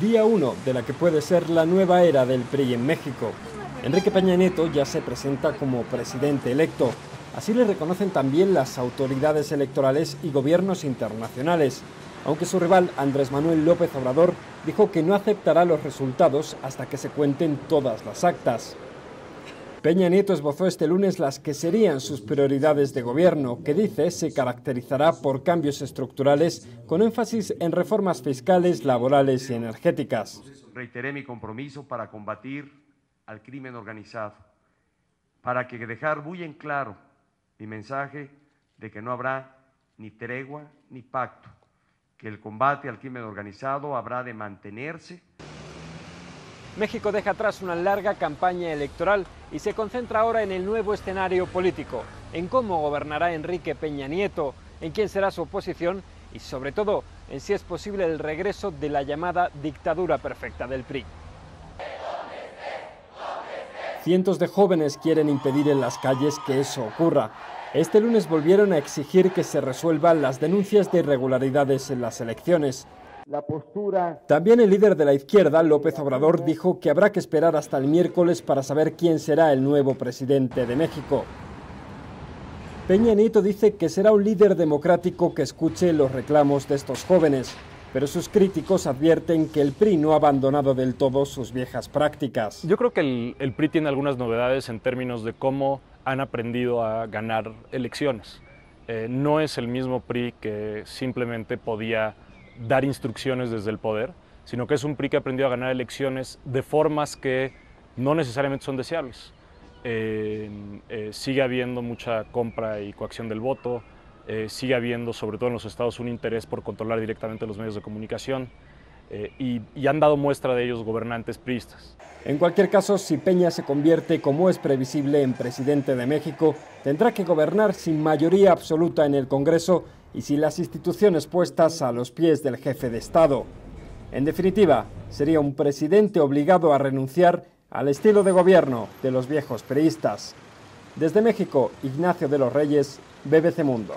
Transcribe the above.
Día 1 de la que puede ser la nueva era del PRI en México. Enrique Peña Nieto ya se presenta como presidente electo. Así le reconocen también las autoridades electorales y gobiernos internacionales, aunque su rival Andrés Manuel López Obrador dijo que no aceptará los resultados hasta que se cuenten todas las actas. Peña Nieto esbozó este lunes las que serían sus prioridades de gobierno, que dice se caracterizará por cambios estructurales con énfasis en reformas fiscales, laborales y energéticas. Reiteré mi compromiso para combatir al crimen organizado, para que dejar muy en claro mi mensaje de que no habrá ni tregua ni pacto, que el combate al crimen organizado habrá de mantenerse México deja atrás una larga campaña electoral y se concentra ahora en el nuevo escenario político, en cómo gobernará Enrique Peña Nieto, en quién será su oposición y sobre todo en si es posible el regreso de la llamada dictadura perfecta del PRI. Cientos de jóvenes quieren impedir en las calles que eso ocurra. Este lunes volvieron a exigir que se resuelvan las denuncias de irregularidades en las elecciones la postura. También el líder de la izquierda, López Obrador, dijo que habrá que esperar hasta el miércoles para saber quién será el nuevo presidente de México. Peña Nieto dice que será un líder democrático que escuche los reclamos de estos jóvenes, pero sus críticos advierten que el PRI no ha abandonado del todo sus viejas prácticas. Yo creo que el, PRI tiene algunas novedades en términos de cómo han aprendido a ganar elecciones. Eh, no es el mismo PRI que simplemente podía dar instrucciones desde el poder, sino que es un PRI que aprendió a ganar elecciones de formas que no necesariamente son deseables. Eh, sigue habiendo mucha compra y coacción del voto, eh, sigue habiendo, sobre todo en los estados, un interés por controlar directamente los medios de comunicación eh, y, y, han dado muestra de ellos gobernantes priistas. En cualquier caso, si Peña se convierte, como es previsible, en presidente de México, tendrá que gobernar sin mayoría absoluta en el Congreso y sin las instituciones puestas a los pies del jefe de Estado. En definitiva, sería un presidente obligado a renunciar al estilo de gobierno de los viejos periodistas. Desde México, Ignacio de los Reyes, BBC Mundo.